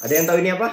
Ada yang tahu ini apa?